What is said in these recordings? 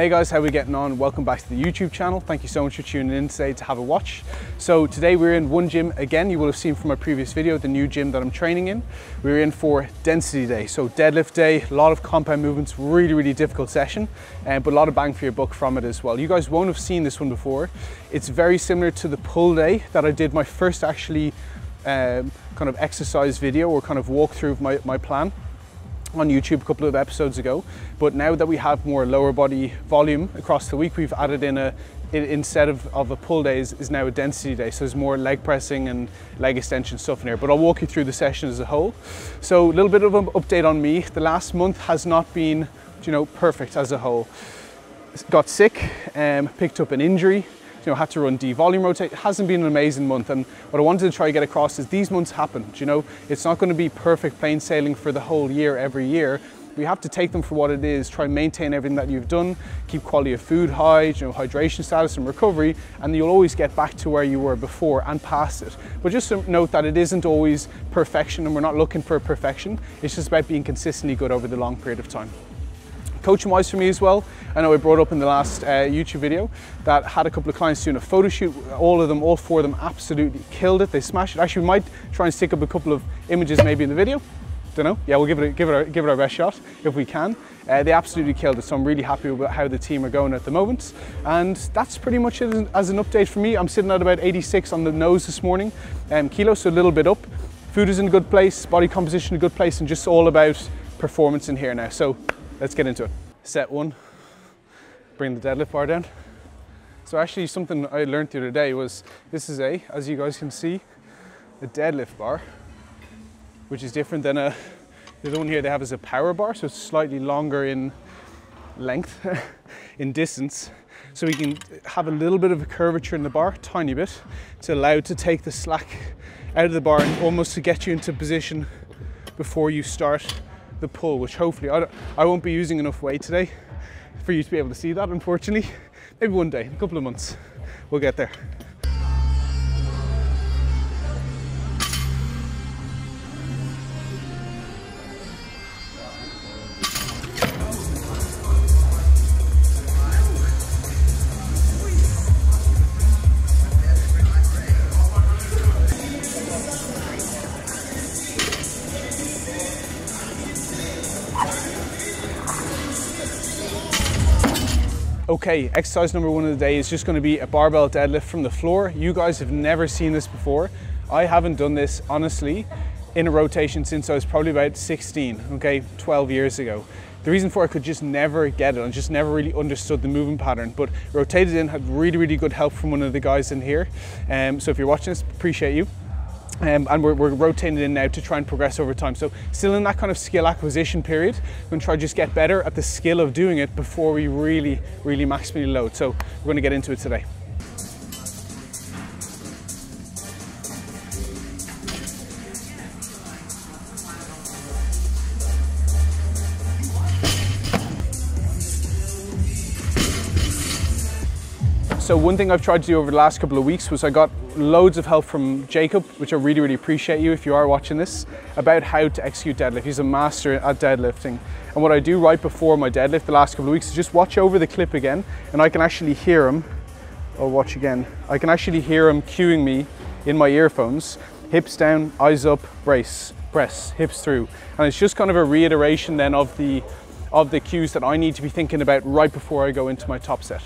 Hey guys, how are we getting on? Welcome back to the YouTube channel. Thank you so much for tuning in today to have a watch. So today we're in one gym again. You will have seen from my previous video, the new gym that I'm training in. We're in for density day. So deadlift day, a lot of compound movements, really, really difficult session, um, but a lot of bang for your buck from it as well. You guys won't have seen this one before. It's very similar to the pull day that I did my first actually um, kind of exercise video or kind of walkthrough of my, my plan on YouTube a couple of episodes ago. But now that we have more lower body volume across the week, we've added in a, instead of, of a pull day is, is now a density day. So there's more leg pressing and leg extension stuff in here, but I'll walk you through the session as a whole. So a little bit of an update on me. The last month has not been, you know, perfect as a whole. Got sick, um, picked up an injury, you know, had to run D volume rotate. It hasn't been an amazing month. And what I wanted to try to get across is these months happen. You know, it's not going to be perfect plain sailing for the whole year every year. We have to take them for what it is, try and maintain everything that you've done, keep quality of food high, you know, hydration status and recovery, and you'll always get back to where you were before and past it. But just note that it isn't always perfection and we're not looking for perfection. It's just about being consistently good over the long period of time. Coaching wise for me as well, I know I brought up in the last uh, YouTube video that had a couple of clients doing a photo shoot. All of them, all four of them absolutely killed it. They smashed it. Actually, we might try and stick up a couple of images maybe in the video. Don't know. Yeah, we'll give it a, give it our, give it our best shot if we can. Uh, they absolutely killed it, so I'm really happy with how the team are going at the moment. And that's pretty much it as an update for me. I'm sitting at about 86 on the nose this morning, um, kilos, so a little bit up. Food is in a good place, body composition in a good place, and just all about performance in here now. So let's get into it. Set one, bring the deadlift bar down. So actually something I learned the other day was, this is a, as you guys can see, a deadlift bar, which is different than a, the one here they have is a power bar, so it's slightly longer in length, in distance. So we can have a little bit of a curvature in the bar, tiny bit, to allow to take the slack out of the bar and almost to get you into position before you start the pull, which hopefully I, I won't be using enough weight today for you to be able to see that, unfortunately. Maybe one day, a couple of months, we'll get there. Okay, exercise number one of the day is just gonna be a barbell deadlift from the floor. You guys have never seen this before. I haven't done this, honestly, in a rotation since I was probably about 16, okay, 12 years ago. The reason for I could just never get it. I just never really understood the movement pattern, but rotated in, had really, really good help from one of the guys in here. Um, so if you're watching this, appreciate you. Um, and we're, we're, rotating in now to try and progress over time. So still in that kind of skill acquisition period, we're gonna try to just get better at the skill of doing it before we really, really maximally load. So we're gonna get into it today. So one thing I've tried to do over the last couple of weeks was I got loads of help from Jacob, which I really, really appreciate you if you are watching this, about how to execute deadlift. He's a master at deadlifting. And what I do right before my deadlift the last couple of weeks is just watch over the clip again and I can actually hear him, or watch again, I can actually hear him cueing me in my earphones, hips down, eyes up, brace, press, hips through. And it's just kind of a reiteration then of the, of the cues that I need to be thinking about right before I go into my top set.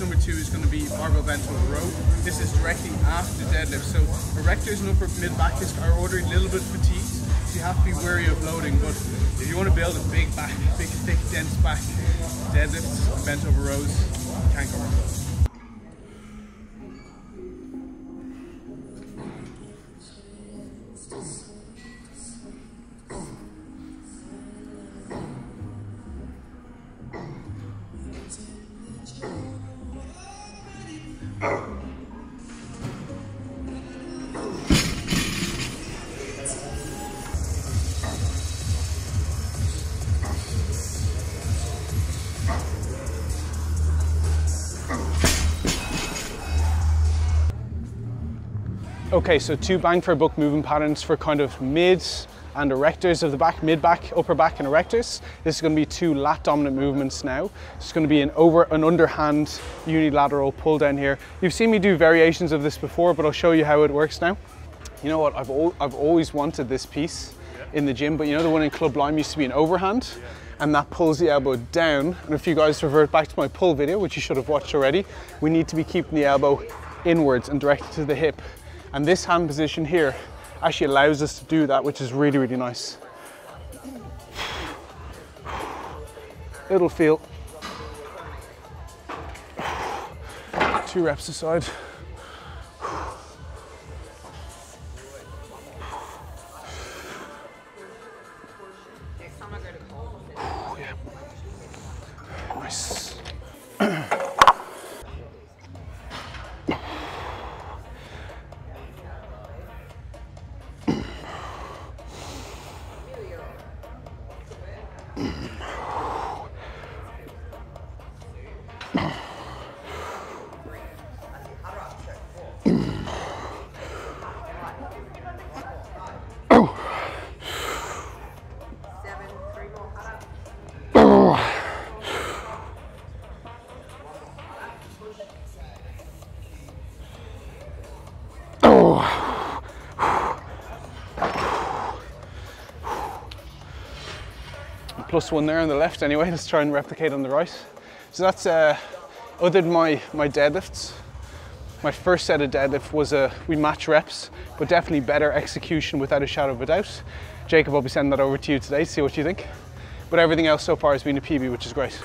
Number two is going to be barbell bent over row. This is directly after deadlift. So erectors and upper mid back are already a little bit fatigued, so you have to be wary of loading. But if you want to build a big back, big thick dense back, deadlifts bent over rows, can't go wrong. Okay, so two bang for buck movement patterns for kind of mids and erectors of the back, mid back, upper back and erectors. This is going to be two lat dominant movements now. It's going to be an over an underhand unilateral pull down here. You've seen me do variations of this before, but I'll show you how it works now. You know what, I've, al I've always wanted this piece yeah. in the gym, but you know the one in Club Lime used to be an overhand? Yeah. And that pulls the elbow down. And if you guys revert back to my pull video, which you should have watched already, we need to be keeping the elbow inwards and directed to the hip. And this hand position here actually allows us to do that, which is really, really nice. It'll feel two reps aside. Plus one there on the left anyway. Let's try and replicate on the right. So that's, uh, other than my, my deadlifts, my first set of deadlift was a, we match reps, but definitely better execution without a shadow of a doubt. Jacob, I'll be sending that over to you today to see what you think. But everything else so far has been a PB, which is great.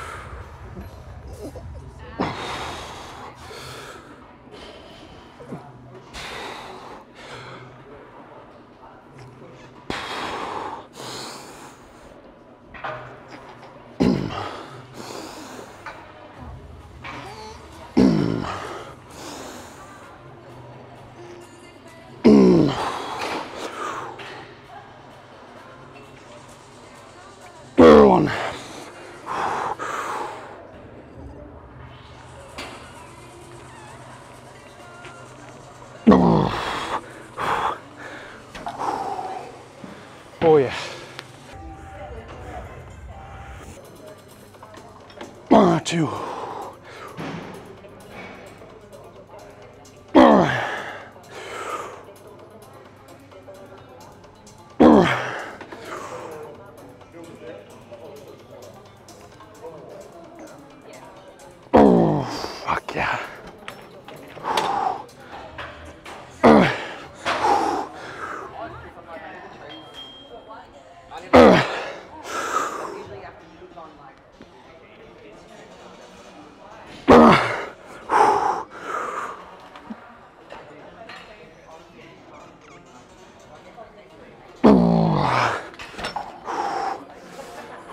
Oh yeah.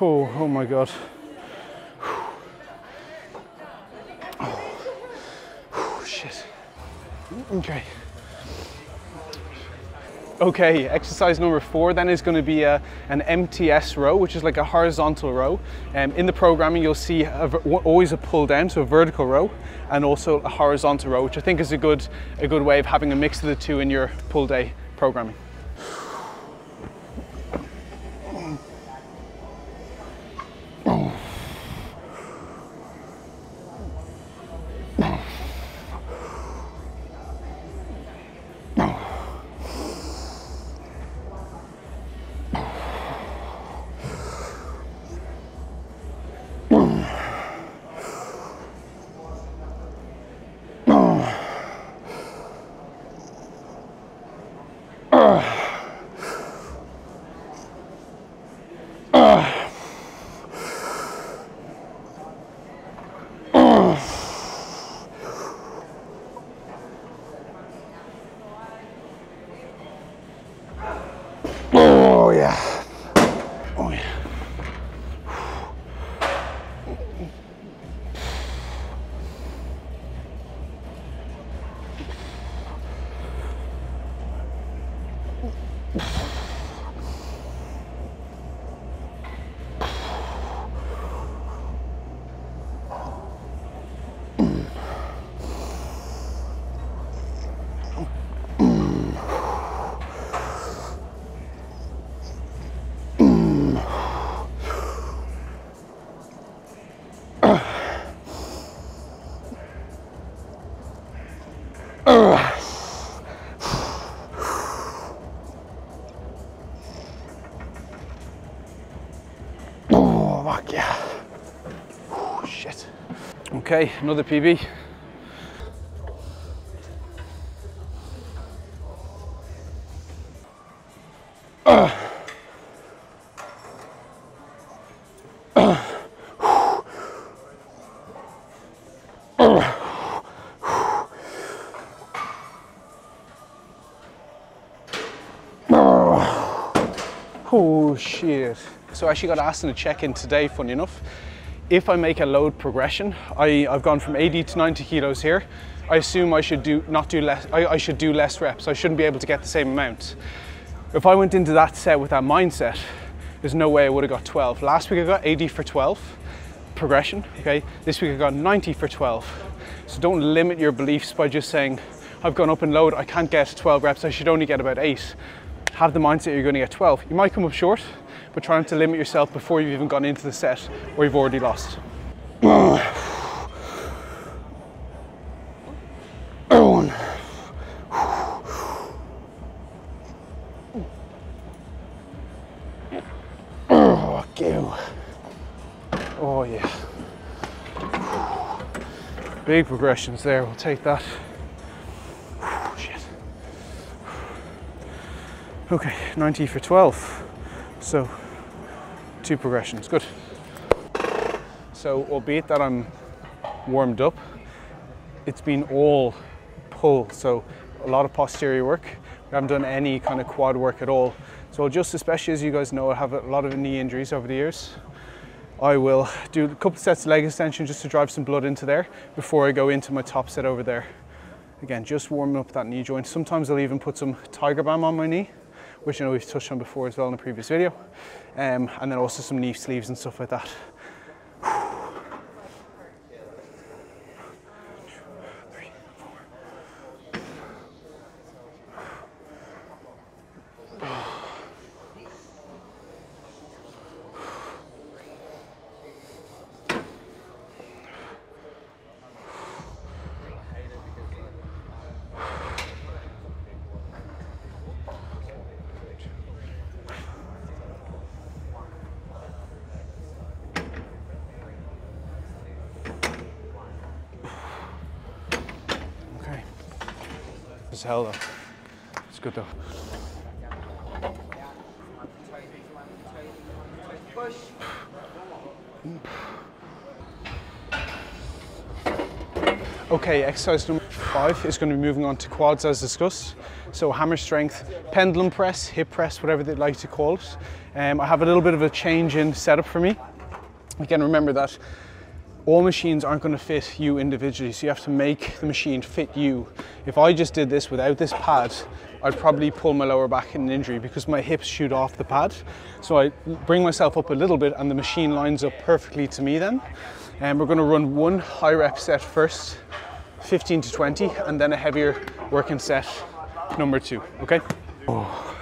Oh, oh my God. Oh, shit. Okay. Okay, exercise number four then is going to be a, an MTS row, which is like a horizontal row. Um, in the programming, you'll see a, always a pull down, so a vertical row, and also a horizontal row, which I think is a good, a good way of having a mix of the two in your pull day programming. Okay, another PB. Oh shit. So I actually got asked in a check-in today, funny enough, if I make a load progression, I, I've gone from 80 to 90 kilos here. I assume I should do not do less I, I should do less reps. I shouldn't be able to get the same amount. If I went into that set with that mindset, there's no way I would have got 12. Last week I got 80 for 12 progression, okay? This week I got 90 for 12. So don't limit your beliefs by just saying, I've gone up in load, I can't get 12 reps, I should only get about eight. Have the mindset you're gonna get 12. You might come up short, but trying to limit yourself before you've even gone into the set or you've already lost. One. Oh. Oh yeah. Big progressions there, we'll take that. Shit. Okay, 90 for 12. So, two progressions, good. So, albeit that I'm warmed up, it's been all pull, so a lot of posterior work. We haven't done any kind of quad work at all. So just especially as you guys know, I have a lot of knee injuries over the years. I will do a couple sets of leg extension just to drive some blood into there before I go into my top set over there. Again, just warming up that knee joint. Sometimes I'll even put some Tiger Balm on my knee, which I know we've touched on before as well in a previous video. Um, and then also some knee sleeves and stuff like that. It's hell though. It's good though. Okay, exercise number five is going to be moving on to quads as discussed. So hammer strength, pendulum press, hip press, whatever they'd like to call it. Um, I have a little bit of a change in setup for me. Again, remember that all machines aren't going to fit you individually, so you have to make the machine fit you. If I just did this without this pad, I'd probably pull my lower back in an injury because my hips shoot off the pad. So I bring myself up a little bit and the machine lines up perfectly to me then. And we're going to run one high rep set first, 15 to 20, and then a heavier working set number two, okay? Oh.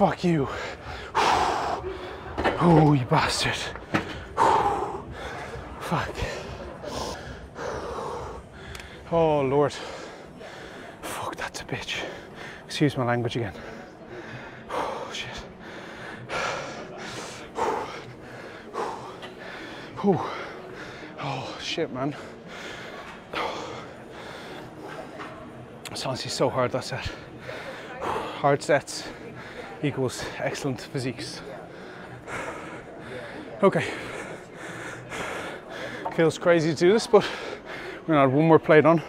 Fuck you. Oh, you bastard. Fuck. Oh, Lord. Fuck, that's a bitch. Excuse my language again. Oh, shit. Oh, oh shit, man. It's honestly so hard, that set. Hard sets equals excellent physiques. Okay. Feels crazy to do this, but we're gonna add one more plate on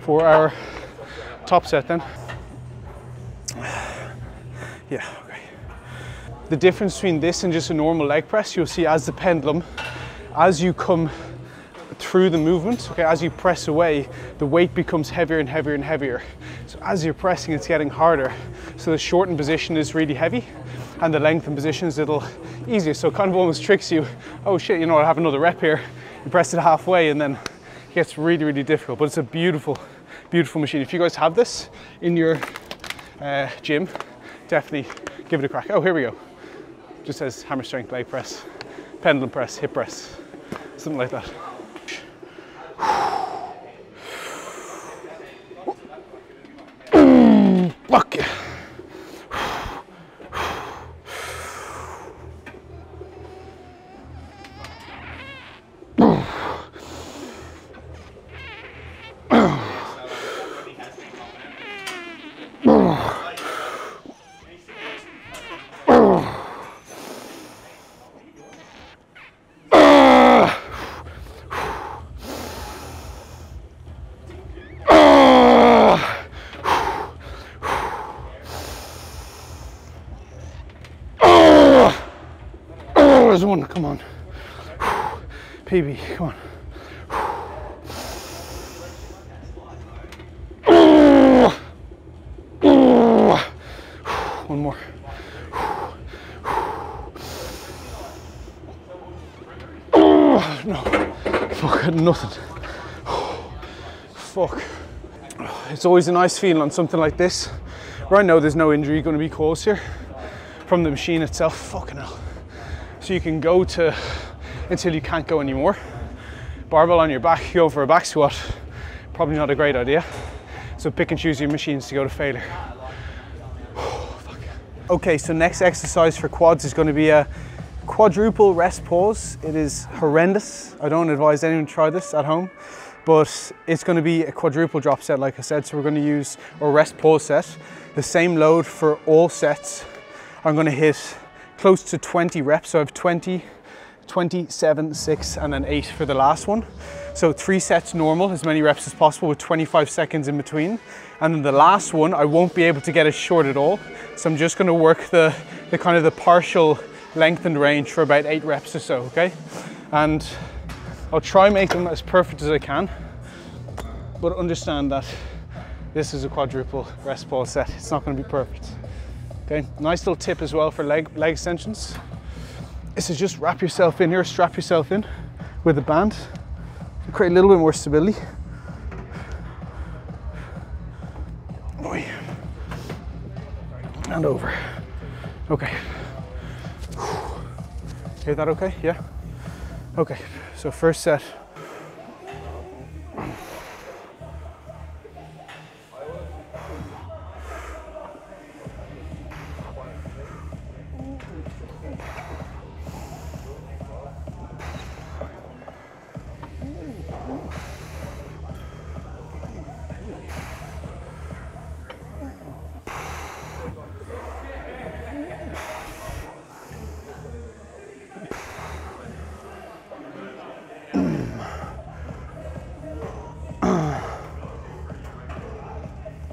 for our top set then. Yeah, okay. The difference between this and just a normal leg press, you'll see as the pendulum, as you come through the movement, okay, as you press away, the weight becomes heavier and heavier and heavier. So as you're pressing, it's getting harder. So the shortened position is really heavy and the lengthened position is a little easier. So it kind of almost tricks you, oh shit, you know, I have another rep here. You press it halfway and then it gets really, really difficult. But it's a beautiful, beautiful machine. If you guys have this in your uh, gym, definitely give it a crack. Oh, here we go. Just says hammer strength leg press, pendulum press, hip press, something like that. Fuck. There's one, come on. PB, come on. One more. No, fuck, nothing. Fuck. It's always a nice feeling on something like this. Right now, there's no injury going to be caused here from the machine itself. Fucking hell. So you can go to until you can't go anymore. Barbell on your back, go for a back squat, probably not a great idea. So pick and choose your machines to go to failure. okay, so next exercise for quads is going to be a quadruple rest pause. It is horrendous. I don't advise anyone to try this at home, but it's going to be a quadruple drop set, like I said. So we're going to use a rest pause set, the same load for all sets. I'm going to hit close to 20 reps. So I have 20, 27, six, and then eight for the last one. So three sets normal, as many reps as possible with 25 seconds in between. And then the last one, I won't be able to get as short at all. So I'm just gonna work the, the kind of the partial lengthened range for about eight reps or so, okay? And I'll try and make them as perfect as I can, but understand that this is a quadruple rest pause set. It's not gonna be perfect. Okay, nice little tip as well for leg, leg extensions. This is just wrap yourself in here, strap yourself in with a band to create a little bit more stability. And over. Okay. Hear that okay? Yeah? Okay, so first set.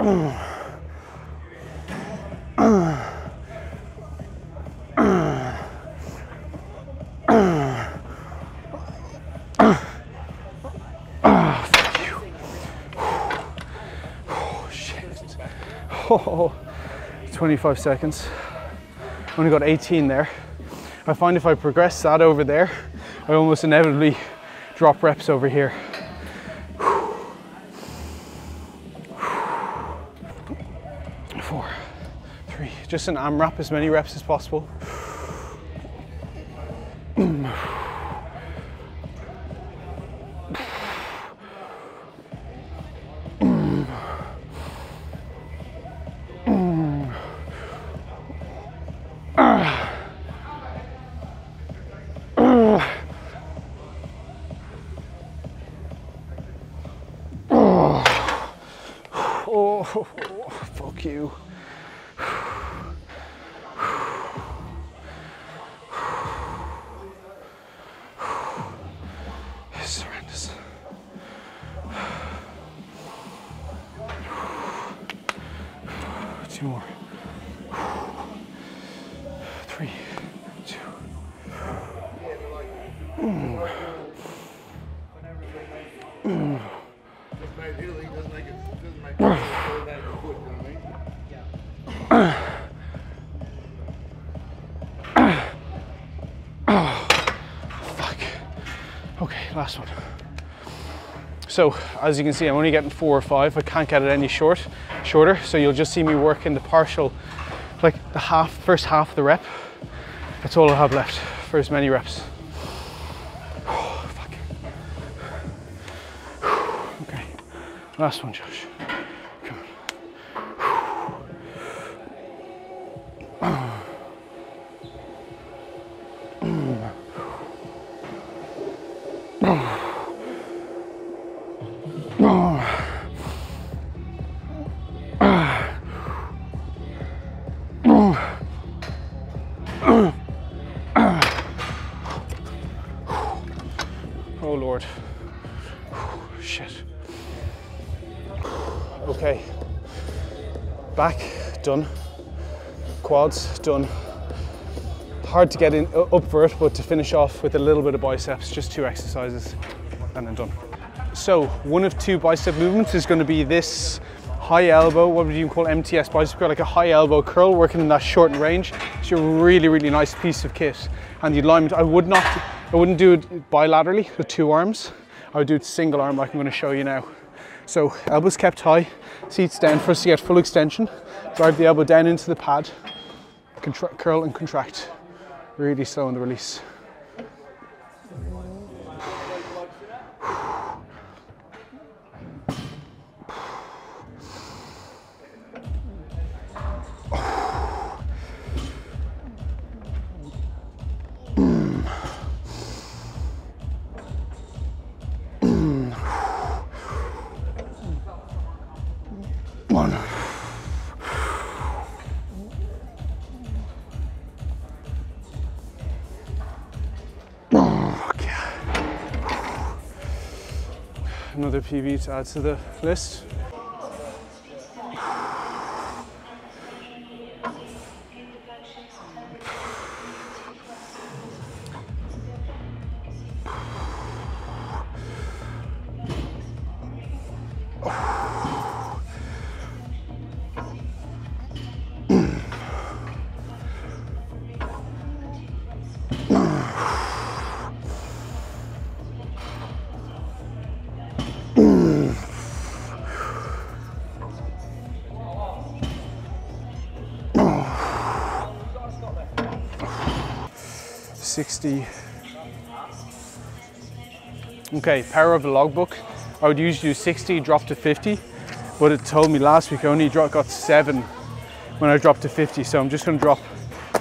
Oh, oh, 25 seconds. Only got 18 there. I find if I progress that over there, I almost inevitably drop reps over here. Just an AMRAP, as many reps as possible. Oh, fuck you. So as you can see, I'm only getting four or five. I can't get it any short, shorter. So you'll just see me working the partial, like the half, first half of the rep. That's all I have left for as many reps. Okay, last one, Josh. Quads done. Hard to get in uh, up for it, but to finish off with a little bit of biceps, just two exercises, and then done. So one of two bicep movements is going to be this high elbow. What would you call MTS bicep curl? Like a high elbow curl, working in that shortened range. It's a really, really nice piece of kit. And the alignment, I would not, I wouldn't do it bilaterally with two arms. I would do it single arm, like I'm going to show you now. So elbows kept high, seats down for us to get full extension. Drive the elbow down into the pad, contra- curl and contract. Really slow in the release. Another PB to add to the list. Sixty. Okay, power of the logbook. I would usually do 60, drop to 50, but it told me last week I only got seven when I dropped to 50. So I'm just going to drop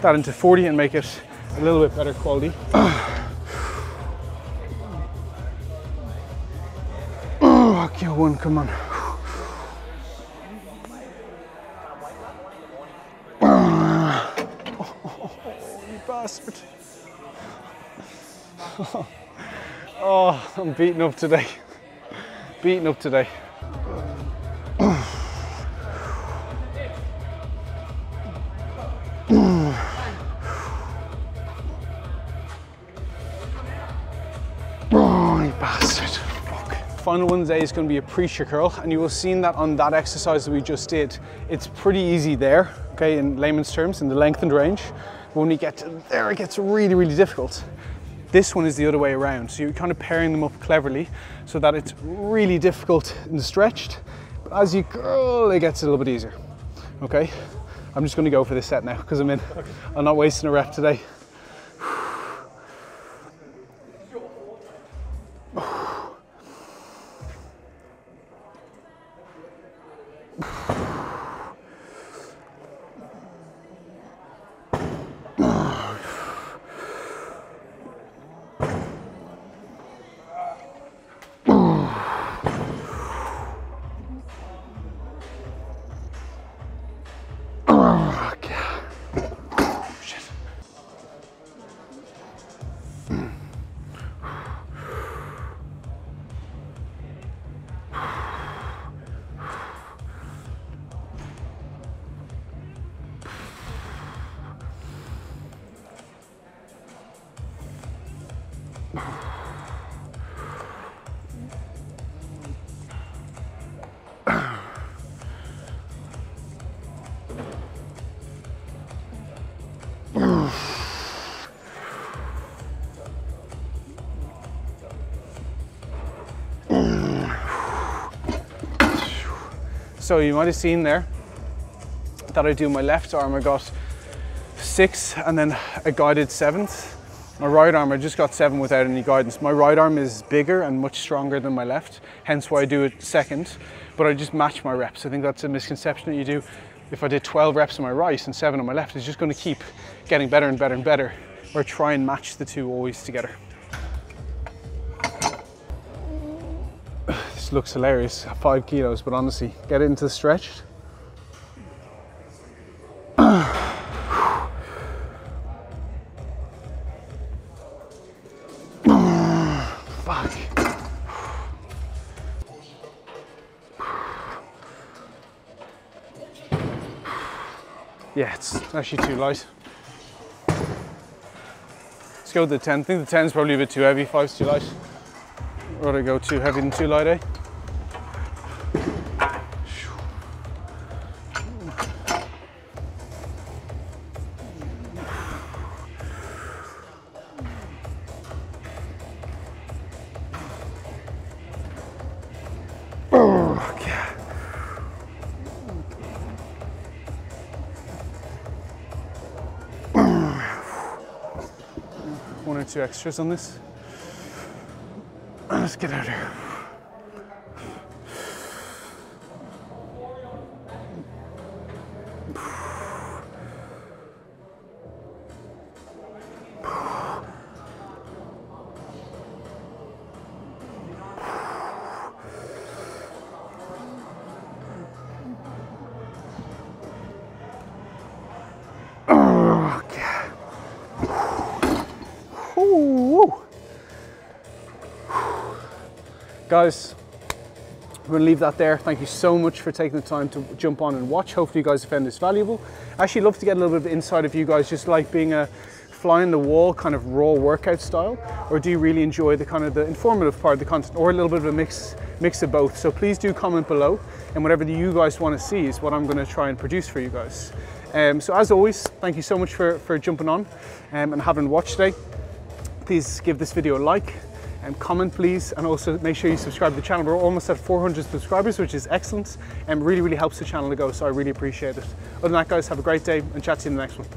that into 40 and make it a little bit better quality. Oh, okay, one, come on. Oh, you bastard. Oh, I'm beaten up today. Beaten up today. Oh. Final one today is going to be a preacher curl, and you will see that on that exercise that we just did. It's pretty easy there, okay, in layman's terms, in the lengthened range. But when we get to there, it gets really, really difficult. This one is the other way around. So you're kind of pairing them up cleverly so that it's really difficult and stretched. But as you curl, it gets a little bit easier. Okay? I'm just gonna go for this set now because I'm in. I'm not wasting a rep today. So you might have seen there that I do my left arm, I got six and then a guided seventh. My right arm, I just got seven without any guidance. My right arm is bigger and much stronger than my left, hence why I do it second, but I just match my reps. I think that's a misconception that you do. If I did 12 reps on my right and seven on my left, it's just gonna keep getting better and better and better, or try and match the two always together. This looks hilarious, five kilos, but honestly, get into the stretch. Fuck. Yeah, it's actually too light. Let's go with the 10. I think the 10 is probably a bit too heavy, 5's too light. Rather go too heavy than too light, eh? Two extras on this. Let's get out of here. Guys, we're going to leave that there. Thank you so much for taking the time to jump on and watch. Hopefully you guys have found this valuable. I actually love to get a little bit of insight of you guys, just like being a fly on the wall kind of raw workout style, or do you really enjoy the kind of the informative part of the content, or a little bit of a mix, mix of both? So please do comment below, and whatever you guys want to see is what I'm going to try and produce for you guys. Um, so as always, thank you so much for, for jumping on um, and having watched today. Please give this video a like and comment please and also make sure you subscribe to the channel. We're almost at 400 subscribers which is excellent and really really helps the channel to go so I really appreciate it. Other than that guys have a great day and chat to you in the next one.